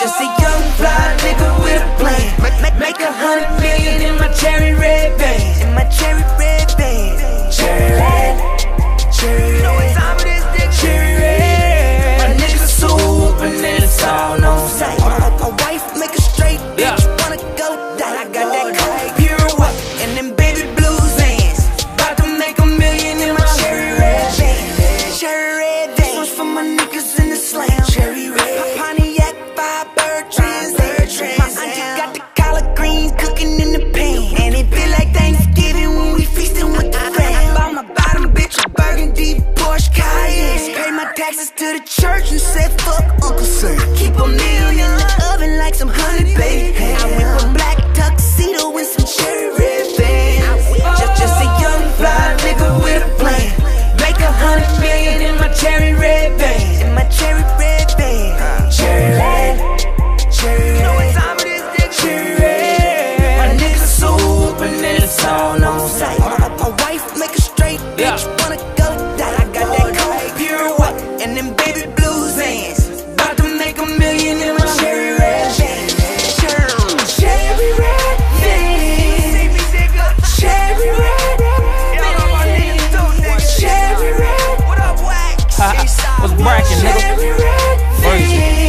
Just a young fly nigga with a plan. Make a hundred million in my cherry red veins. In my cherry red veins. Taxes to the church and said fuck Uncle Sam. Keep a million in the oven like some honey baby. I went from black tuxedo and some cherry red bands. Just, just a young fly nigga with a plan. Make a hundred million in my cherry red band. In my cherry red band. Cherry red. Cherry red. Cherry red. My niggas swoop and it's all on sight. My, my wife make What's brackin', nigga? Cherry red band.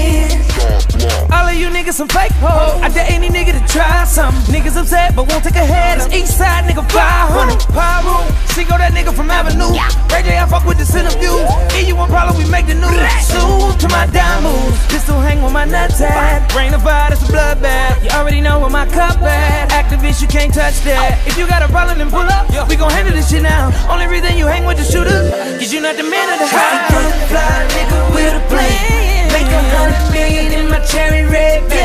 All of you niggas some fake hoes. I dare any nigga to try something. Niggas upset, but won't take a head. It's east side, nigga, 500. Power room. See, go that nigga from Avenue. Ray J, I fuck with the interview. Give you one problem, we make the news. Soon to my dime moves. Pistol hang with my nuts at. Rain of fire, that's a bloodbath. You already know where my cup at. You can't touch that. If you got a problem, then pull up. We gon' handle this shit now. Only reason you hang with the shooters, cause you not the man of the house. fly nigga with a plan. Make a hundred million in my cherry red band.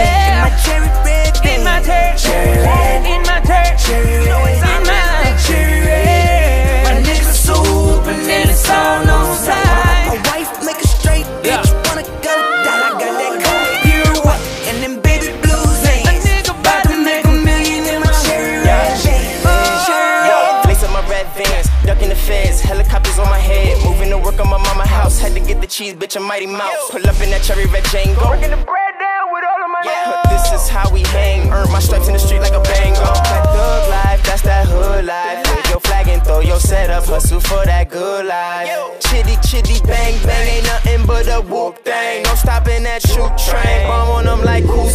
The cheese, bitch, a mighty mouse. Pull up in that cherry red Django. Working the bread down with all of my yeah. This is how we hang, earn my stripes in the street like a bango. That thug life, that's that hood life. Wave your flag and throw your setup, hustle for that good life. Chitty chitty bang bang, ain't nothing but a whoop thing. No stopping that shoot train, bomb on them like cool